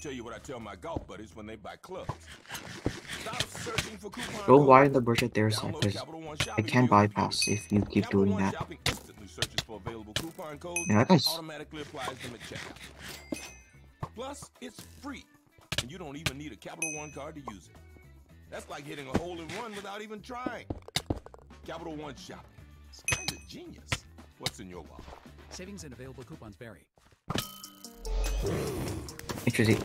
tell you what I tell my golf buddies when they buy clubs. Stop searching for Go codes. wire the budget there, sir, Download because I can't bypass if you keep Capital doing that. Searches for available coupon codes Yeah, that automatically applies them at checkout. Plus, it's free, and you don't even need a Capital One card to use it. That's like hitting a hole in one without even trying. Capital One Shopping. It's kind of genius. What's in your wallet? Savings and available coupons vary. Interesting.